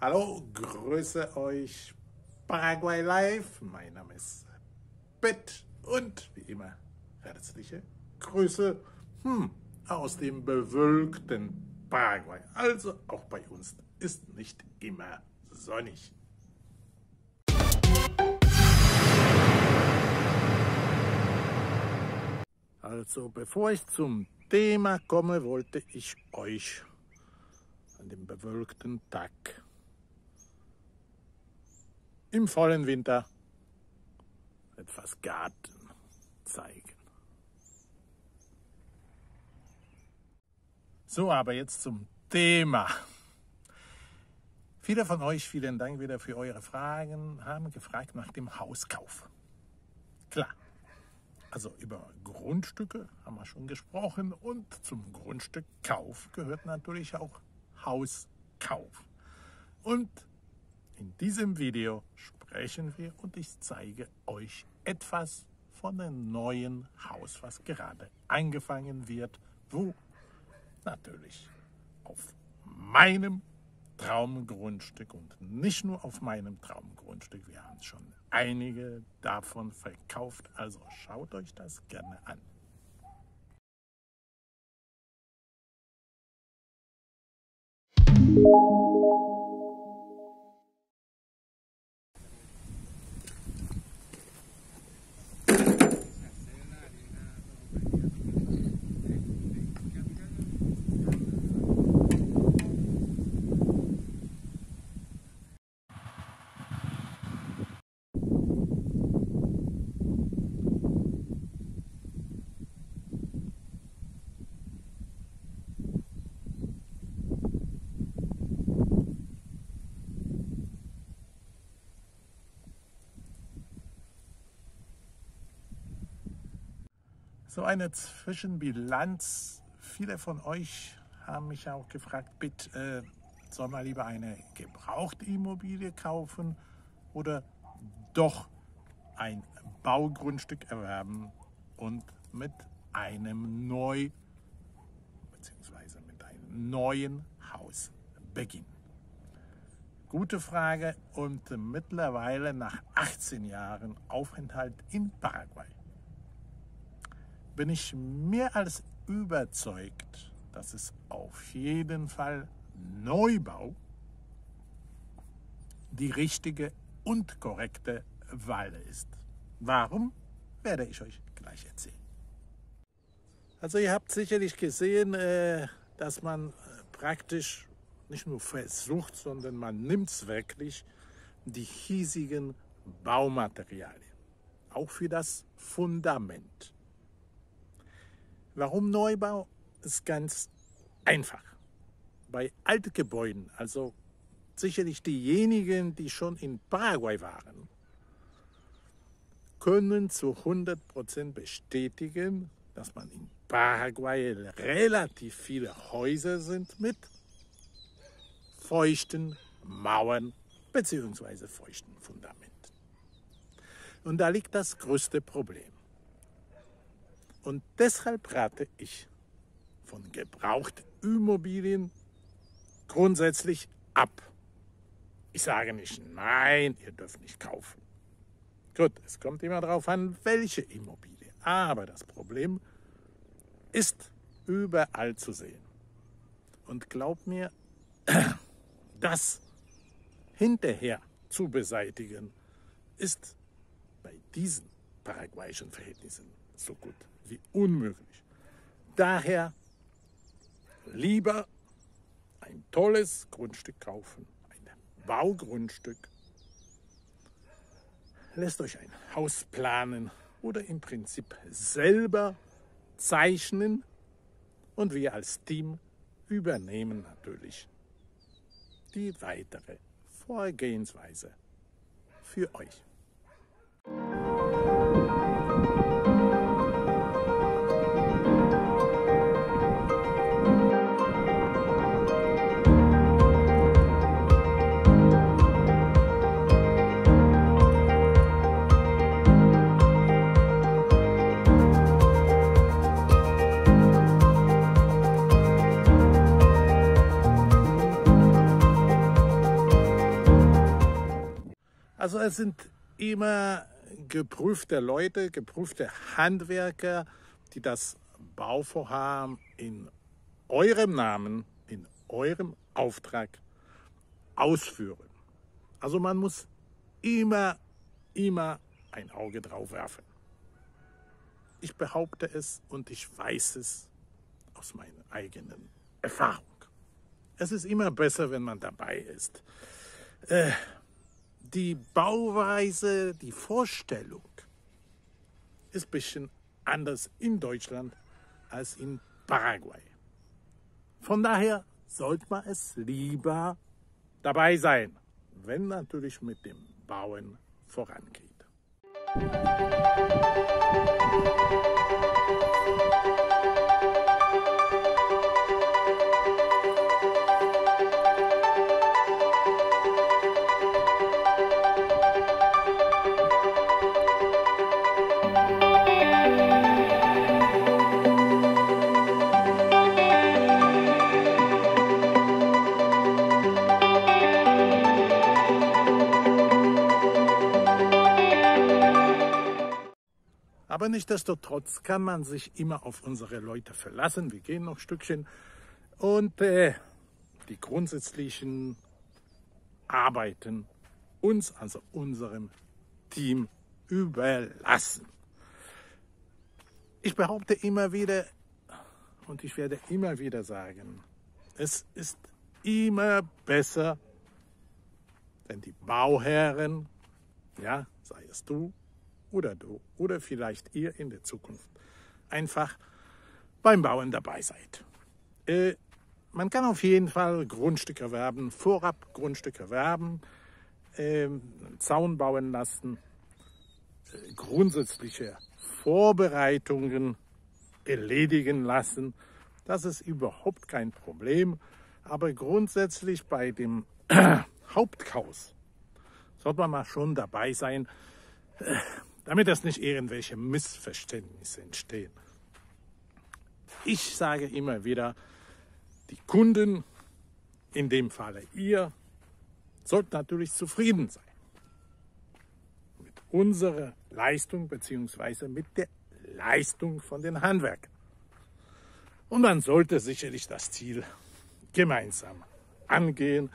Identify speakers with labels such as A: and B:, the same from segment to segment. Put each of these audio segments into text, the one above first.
A: Hallo, grüße euch Paraguay Live. Mein Name ist Bett und wie immer herzliche Grüße hm, aus dem bewölkten Paraguay. Also auch bei uns ist nicht immer sonnig. Also bevor ich zum Thema komme, wollte ich euch an dem bewölkten Tag im vollen Winter etwas Garten zeigen. So, aber jetzt zum Thema. Viele von euch, vielen Dank wieder für eure Fragen, haben gefragt nach dem Hauskauf. Klar, also über Grundstücke haben wir schon gesprochen und zum Grundstückkauf gehört natürlich auch Hauskauf. Und in diesem Video sprechen wir und ich zeige euch etwas von dem neuen Haus, was gerade eingefangen wird, wo natürlich auf meinem Traumgrundstück und nicht nur auf meinem Traumgrundstück. Wir haben schon einige davon verkauft, also schaut euch das gerne an. So eine Zwischenbilanz. Viele von euch haben mich auch gefragt, bitte, äh, soll man lieber eine Gebrauchtimmobilie kaufen oder doch ein Baugrundstück erwerben und mit einem neu bzw. mit einem neuen Haus beginnen? Gute Frage und mittlerweile nach 18 Jahren Aufenthalt in Paraguay bin ich mehr als überzeugt, dass es auf jeden Fall Neubau die richtige und korrekte Wahl ist. Warum, werde ich euch gleich erzählen. Also ihr habt sicherlich gesehen, äh, dass man äh, praktisch nicht nur versucht, sondern man nimmt wirklich, die hiesigen Baumaterialien, auch für das Fundament. Warum Neubau? Ist ganz einfach. Bei alten Gebäuden, also sicherlich diejenigen, die schon in Paraguay waren, können zu 100% bestätigen, dass man in Paraguay relativ viele Häuser sind mit feuchten Mauern bzw. feuchten Fundamenten. Und da liegt das größte Problem. Und deshalb rate ich von Gebrauchtimmobilien grundsätzlich ab. Ich sage nicht, nein, ihr dürft nicht kaufen. Gut, es kommt immer darauf an, welche Immobilie. Aber das Problem ist überall zu sehen. Und glaubt mir, das hinterher zu beseitigen, ist bei diesen paraguayischen Verhältnissen so gut wie unmöglich. Daher lieber ein tolles Grundstück kaufen, ein Baugrundstück. Lässt euch ein Haus planen oder im Prinzip selber zeichnen und wir als Team übernehmen natürlich die weitere Vorgehensweise für euch. Es sind immer geprüfte Leute, geprüfte Handwerker, die das Bauvorhaben in eurem Namen, in eurem Auftrag ausführen. Also man muss immer, immer ein Auge drauf werfen. Ich behaupte es und ich weiß es aus meiner eigenen Erfahrung. Es ist immer besser, wenn man dabei ist. Äh, die Bauweise, die Vorstellung ist ein bisschen anders in Deutschland als in Paraguay. Von daher sollte man es lieber dabei sein, wenn natürlich mit dem Bauen vorangeht. Aber nichtsdestotrotz kann man sich immer auf unsere Leute verlassen. Wir gehen noch ein Stückchen und äh, die grundsätzlichen Arbeiten uns, also unserem Team, überlassen. Ich behaupte immer wieder und ich werde immer wieder sagen, es ist immer besser, wenn die Bauherren, ja, sei es du oder du oder vielleicht ihr in der Zukunft einfach beim Bauen dabei seid. Äh, man kann auf jeden Fall Grundstücke erwerben, vorab Grundstücke erwerben, äh, Zaun bauen lassen, äh, grundsätzliche Vorbereitungen erledigen lassen. Das ist überhaupt kein Problem. Aber grundsätzlich bei dem Hauptkaus sollte man mal schon dabei sein, äh, damit das nicht irgendwelche Missverständnisse entstehen. Ich sage immer wieder, die Kunden, in dem Falle ihr, sollten natürlich zufrieden sein mit unserer Leistung bzw. mit der Leistung von den Handwerkern. Und man sollte sicherlich das Ziel gemeinsam angehen,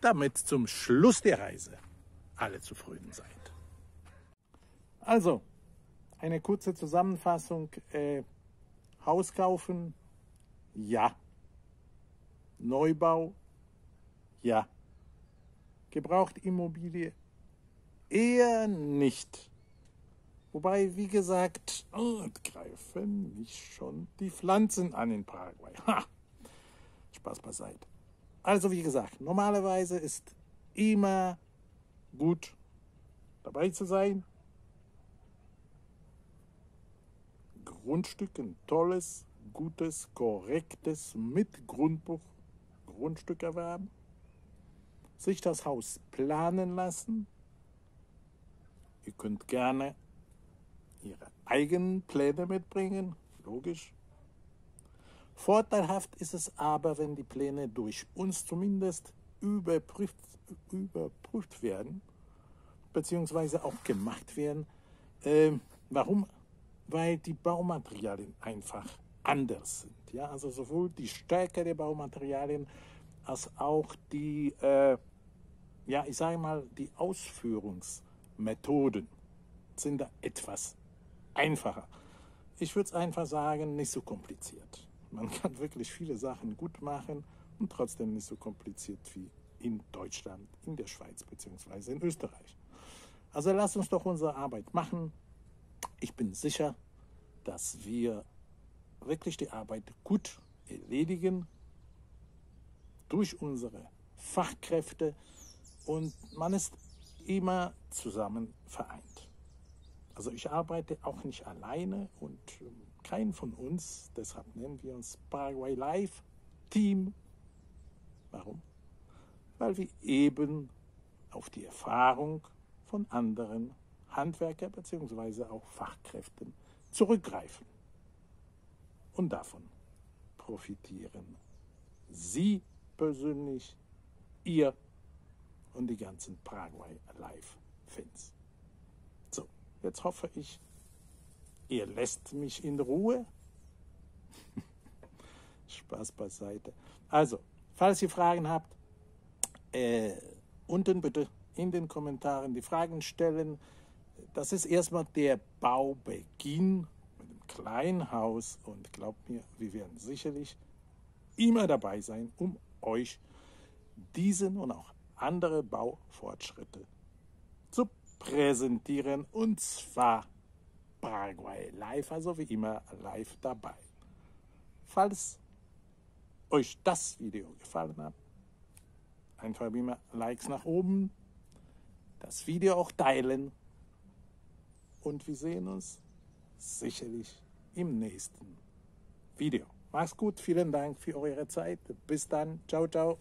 A: damit zum Schluss der Reise alle zufrieden seid. Also, eine kurze Zusammenfassung. Äh, Haus kaufen, ja. Neubau, ja. Gebrauchtimmobilie, eher nicht. Wobei, wie gesagt, oh, greifen nicht schon die Pflanzen an in Paraguay. Ha! Spaß beiseite. Also, wie gesagt, normalerweise ist immer gut dabei zu sein, Grundstück, ein tolles, gutes, korrektes, mit Grundbuch Grundstück erwerben, sich das Haus planen lassen. Ihr könnt gerne Ihre eigenen Pläne mitbringen, logisch. Vorteilhaft ist es aber, wenn die Pläne durch uns zumindest überprüft, überprüft werden, beziehungsweise auch gemacht werden. Äh, warum weil die Baumaterialien einfach anders sind. Ja? Also sowohl die Stärke der Baumaterialien als auch die, äh, ja, ich sage mal, die Ausführungsmethoden sind da etwas einfacher. Ich würde es einfach sagen, nicht so kompliziert. Man kann wirklich viele Sachen gut machen und trotzdem nicht so kompliziert wie in Deutschland, in der Schweiz bzw. in Österreich. Also lasst uns doch unsere Arbeit machen ich bin sicher, dass wir wirklich die Arbeit gut erledigen durch unsere Fachkräfte und man ist immer zusammen vereint. Also ich arbeite auch nicht alleine und ähm, kein von uns, deshalb nennen wir uns Paraguay Live Team. Warum? Weil wir eben auf die Erfahrung von anderen Handwerker bzw. auch Fachkräften zurückgreifen. Und davon profitieren Sie persönlich, ihr und die ganzen Paraguay Live Fans. So, jetzt hoffe ich, ihr lässt mich in Ruhe. Spaß beiseite. Also, falls ihr Fragen habt, äh, unten bitte in den Kommentaren die Fragen stellen. Das ist erstmal der Baubeginn mit dem kleinen Haus und glaubt mir, wir werden sicherlich immer dabei sein, um euch diesen und auch andere Baufortschritte zu präsentieren und zwar Paraguay live, also wie immer live dabei. Falls euch das Video gefallen hat, einfach wie immer Likes nach oben, das Video auch teilen und wir sehen uns sicherlich im nächsten Video. Macht's gut, vielen Dank für eure Zeit. Bis dann, ciao, ciao.